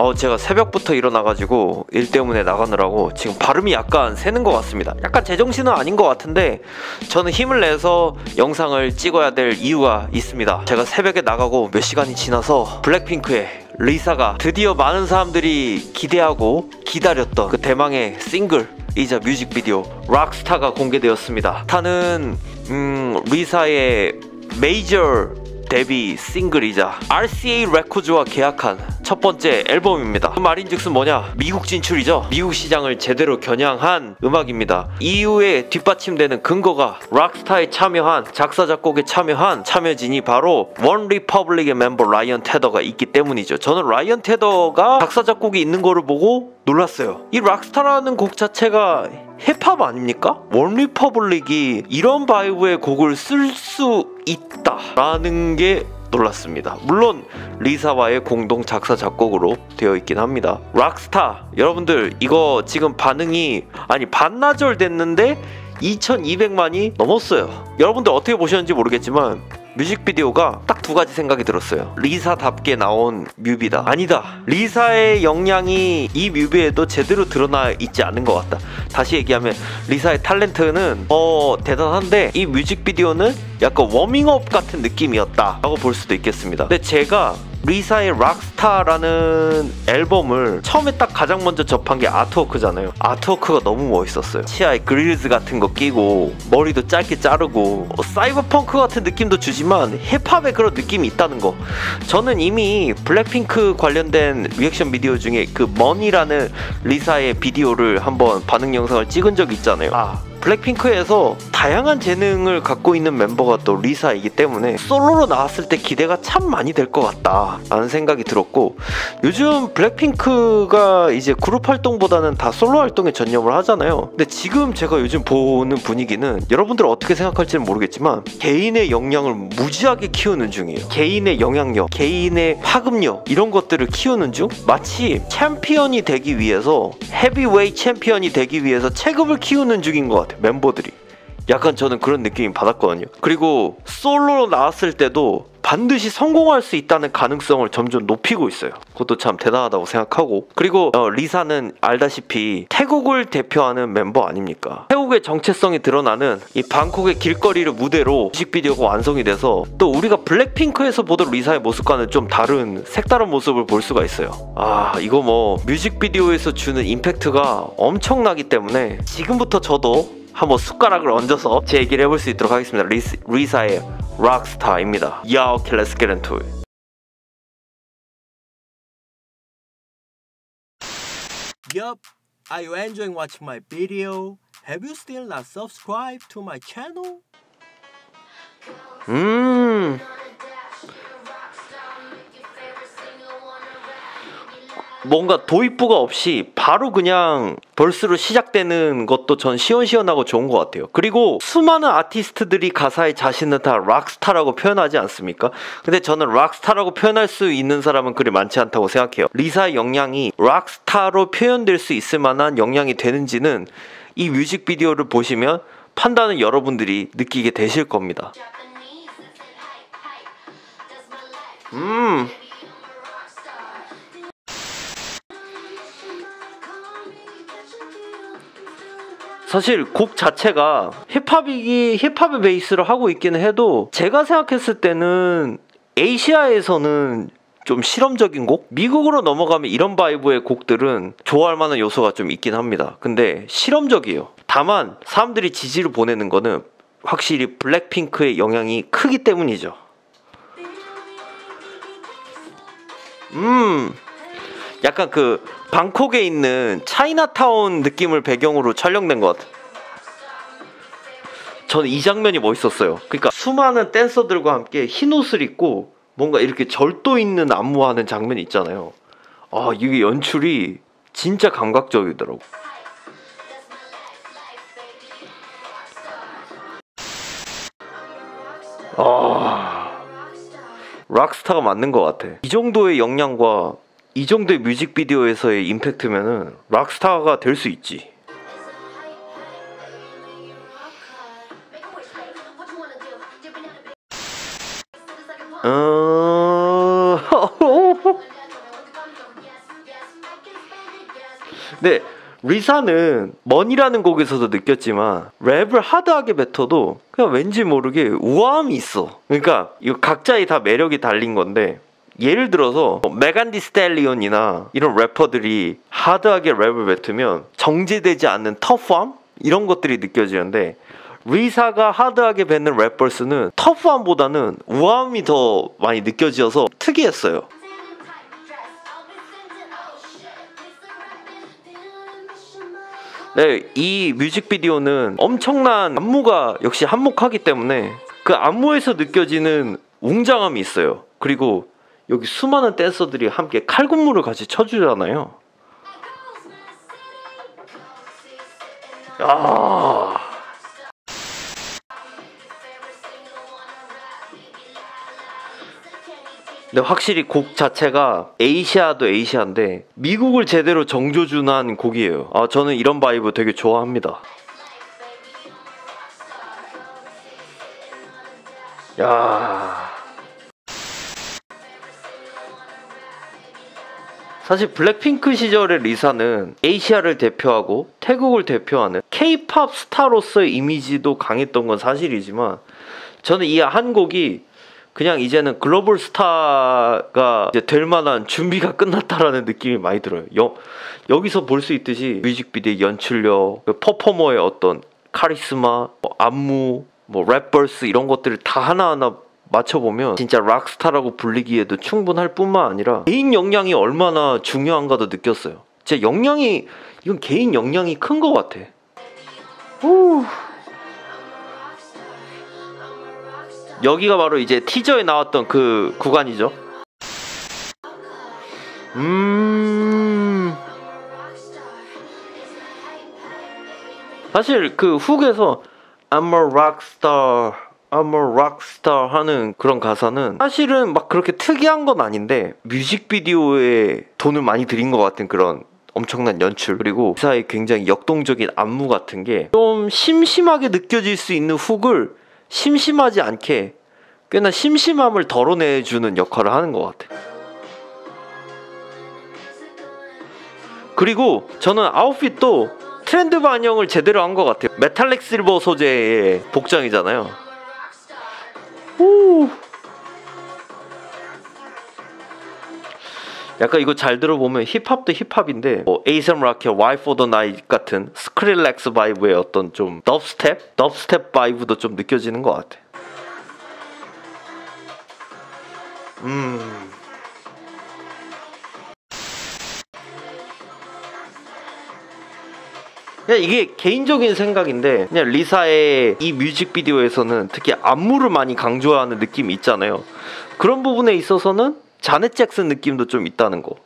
어 제가 새벽부터 일어나가지고 일 때문에 나가느라고 지금 발음이 약간 새는 것 같습니다. 약간 제정신은 아닌 것 같은데 저는 힘을 내서 영상을 찍어야 될 이유가 있습니다. 제가 새벽에 나가고 몇 시간이 지나서 블랙핑크의 리사가 드디어 많은 사람들이 기대하고 기다렸던 그 대망의 싱글 이자 뮤직비디오 락스타가 공개되었습니다. 타는 음, 리사의 메이저 데뷔 싱글이자 RCA 레코드와 계약한 첫 번째 앨범입니다. 그 말인즉슨 뭐냐? 미국 진출이죠. 미국 시장을 제대로 겨냥한 음악입니다. 이후에 뒷받침되는 근거가 락스타에 참여한 작사 작곡에 참여한 참여진이 바로 원 리퍼블릭의 멤버 라이언 테더가 있기 때문이죠. 저는 라이언 테더가 작사 작곡이 있는 거를 보고 놀랐어요. 이 락스타라는 곡 자체가 힙합 아닙니까? 원 리퍼블릭이 이런 vibe의 곡을 쓸 수 있다라는 게 놀랐습니다. 물론 리사와의 공동 작사 작곡으로 되어 있긴 합니다. 락스타 여러분들 이거 지금 반응이 아니 반나절 됐는데 2200만이 넘었어요. 여러분들 어떻게 보셨는지 모르겠지만 뮤직비디오가 딱 두 가지 생각이 들었어요. 리사답게 나온 뮤비다. 아니다. 리사의 역량이 이 뮤비에도 제대로 드러나 있지 않은 것 같다. 다시 얘기하면 리사의 탤런트는 어 대단한데 이 뮤직비디오는 약간 워밍업 같은 느낌이었다 라고 볼 수도 있겠습니다. 근데 제가 리사의 락스타라는 앨범을 처음에 딱 가장 먼저 접한 게 artwork잖아요. 아트워크가 너무 멋있었어요. 치아에 grillz 같은 거 끼고 머리도 짧게 자르고 어, 사이버 펑크 같은 느낌도 주지만 힙합의 그런 느낌이 있다는 거. 저는 이미 블랙핑크 관련된 리액션 비디오 중에 그 Money라는 리사의 비디오를 한번 반응 영상을 찍은 적이 있잖아요. 아 블랙핑크에서 다양한 재능을 갖고 있는 멤버가 또 리사이기 때문에 솔로로 나왔을 때 기대가 참 많이 될 것 같다 라는 생각이 들었고 요즘 블랙핑크가 이제 그룹 활동보다는 다 솔로 활동에 전념을 하잖아요. 근데 지금 제가 요즘 보는 분위기는 여러분들 어떻게 생각할지는 모르겠지만 개인의 역량을 무지하게 키우는 중이에요. 개인의 영향력 개인의 파급력 이런 것들을 키우는 중 마치 챔피언이 되기 위해서 헤비웨이트 챔피언이 되기 위해서 체급을 키우는 중인 것 같아요 멤버들이 약간 저는 그런 느낌이 받았거든요 그리고 솔로로 나왔을 때도 반드시 성공할 수 있다는 가능성을 점점 높이고 있어요. 그것도 참 대단하다고 생각하고 그리고 어, 리사는 알다시피 태국을 대표하는 멤버 아닙니까? 태국의 정체성이 드러나는 이 방콕의 길거리를 무대로 뮤직비디오가 완성이 돼서 또 우리가 블랙핑크에서 보던 리사의 모습과는 좀 다른 색다른 모습을 볼 수가 있어요. 아 이거 뭐 뮤직비디오에서 주는 임팩트가 엄청나기 때문에 지금부터 저도 한번 숟가락을 얹어서 제 얘기를 해볼 수 있도록 하겠습니다. 리스, 리사의 락스타입니다. Yo, okay, let's get into it. Yup, are you enjoying watching my video? Have you still not subscribed to my channel? 음. 뭔가 도입부가 없이 바로 그냥 벌스로 시작되는 것도 전 시원시원하고 좋은 것 같아요. 그리고 수많은 아티스트들이 가사에 자신은 다 락스타라고 표현하지 않습니까? 근데 저는 락스타라고 표현할 수 있는 사람은 그리 많지 않다고 생각해요. 리사의 역량이 락스타로 표현될 수 있을 만한 역량이 되는지는 이 뮤직비디오를 보시면 판단은 여러분들이 느끼게 되실 겁니다. 음. 사실 곡 자체가 힙합이기 힙합의 베이스를 하고 있기는 해도 제가 생각했을 때는 에이시아에서는 좀 실험적인 곡? 미국으로 넘어가면 이런 바이브의 곡들은 좋아할 만한 요소가 좀 있긴 합니다. 근데 실험적이에요. 다만 사람들이 지지를 보내는 거는 확실히 블랙핑크의 영향이 크기 때문이죠. 음, 약간 그 방콕에 있는 차이나타운 느낌을 배경으로 촬영된 것 같아. 저는 이 장면이 멋있었어요. 그러니까 수많은 댄서들과 함께 흰 옷을 입고 뭔가 이렇게 절도 있는 안무하는 장면이 있잖아요. 아, 이게 연출이 진짜 감각적이더라고. 아, 락스타가 맞는 것 같아. 이 정도의 역량과 이 정도의 뮤직비디오에서의 임팩트면은 락스타가 될 수 있지. 어... 네, 리사는 Money라는 곡에서도 느꼈지만 랩을 hard하게 뱉어도 그냥 왠지 모르게 우아함이 있어. 그러니까 이거 각자의 다 매력이 달린 건데 예를 들어서 메간 디 스텔리온이나 이런 래퍼들이 hard하게 랩을 뱉으면 정제되지 않는 터프함 이런 것들이 느껴지는데 리사가 하드하게 뱉는 랩버스는 터프함보다는 우아함이 더 많이 느껴져서 특이했어요. 네, 이 뮤직비디오는 엄청난 안무가 역시 한몫하기 때문에 그 안무에서 느껴지는 웅장함이 있어요. 그리고 여기 수많은 댄서들이 함께 칼군무를 같이 쳐주잖아요. 아. 근데 확실히 곡 자체가 Asia도 Asia인데 미국을 제대로 정조준한 곡이에요. 아 저는 이런 vibe 되게 좋아합니다. 야. 사실 블랙핑크 시절의 리사는 Asia를 대표하고 태국을 대표하는 케이팝 스타로서의 이미지도 강했던 건 사실이지만 저는 이 한 곡이 그냥 이제는 글로벌 스타가 될 만한 준비가 끝났다라는 느낌이 많이 들어요. 여, 여기서 볼 수 있듯이 뮤직비디오 연출력, 그 퍼포머의 어떤 카리스마, 뭐 안무, 뭐 랩 verse 이런 것들을 다 하나하나 맞춰보면 진짜 락스타라고 불리기에도 충분할 뿐만 아니라 개인 역량이 얼마나 중요한가도 느꼈어요. 제 역량이 이건 개인 역량이 큰 것 같아. 후. 여기가 바로 이제 티저에 나왔던 그 구간이죠. 음. 사실 그 훅에서 I'm a rockstar, I'm a rockstar 하는 그런 가사는 사실은 막 그렇게 특이한 건 아닌데 뮤직비디오에 돈을 많이 들인 것 같은 그런 엄청난 연출 그리고 기사의 굉장히 역동적인 안무 같은 게 좀 심심하게 느껴질 수 있는 훅을 심심하지 않게 꽤나 심심함을 덜어내주는 역할을 하는 것 같아요. 그리고 저는 아웃핏도 트렌드 반영을 제대로 한 것 같아요. 메탈릭 실버 소재의 복장이잖아요. 오. 약간 이거 잘 들어보면 힙합도 힙합인데 뭐 A$AP Rocky, Wild for the Night 같은 스크릴렉스 vibe의 어떤 좀 dubstep, dubstep vibe도 좀 느껴지는 것 같아. 음. 그냥 이게 개인적인 생각인데 그냥 리사의 이 뮤직비디오에서는 특히 안무를 많이 강조하는 느낌이 있잖아요. 그런 부분에 있어서는 자넷 잭슨 느낌도 좀 있다는 거.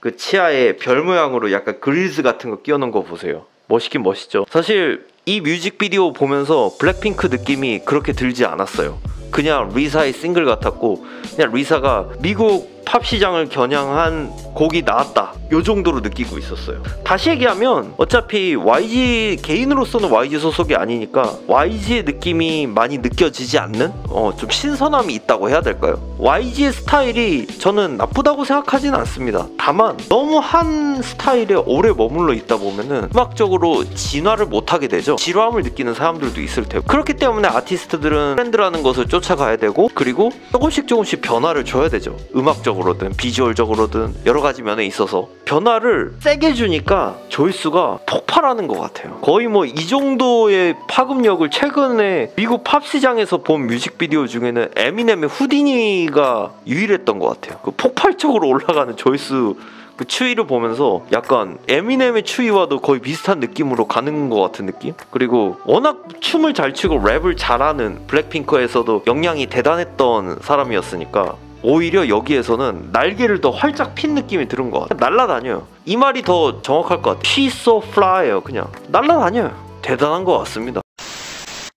그 치아에 별 모양으로 약간 그릴즈 같은 거 끼워놓은 거 보세요. 멋있긴 멋있죠. 사실 이 뮤직비디오 보면서 블랙핑크 느낌이 그렇게 들지 않았어요. 그냥 리사의 싱글 같았고 그냥 리사가 미국 팝 시장을 겨냥한 곡이 나왔다. 요 정도로 느끼고 있었어요. 다시 얘기하면 어차피 YG 개인으로서는 YG 소속이 아니니까 YG의 느낌이 많이 느껴지지 않는 어, 좀 신선함이 있다고 해야 될까요? YG의 스타일이 저는 나쁘다고 생각하지는 않습니다. 다만 너무 한 스타일에 오래 머물러 있다 보면은 음악적으로 진화를 못하게 되죠. 지루함을 느끼는 사람들도 있을 테고 그렇기 때문에 아티스트들은 트렌드라는 것을 쫓 아가야 되고 그리고 조금씩 조금씩 변화를 줘야 되죠. 음악적으로든 비주얼적으로든 여러 가지 면에 있어서 변화를 세게 주니까 조회수가 폭발하는 것 같아요. 거의 뭐 이 정도의 파급력을 최근에 미국 팝 시장에서 본 뮤직비디오 중에는 에미넴의 후디니가 유일했던 것 같아요. 그 폭발적으로 올라가는 조회수 그 추이를 보면서 약간 에미넴의 추이와도 거의 비슷한 느낌으로 가는 것 같은 느낌? 그리고 워낙 춤을 잘 추고 랩을 잘하는 블랙핑크에서도 역량이 대단했던 사람이었으니까 오히려 여기에서는 날개를 더 활짝 핀 느낌이 드는 것 같아요. 날라다녀요. 이 말이 더 정확할 것 같아요. She's so fly예요. 그냥 날라다녀요. 대단한 것 같습니다.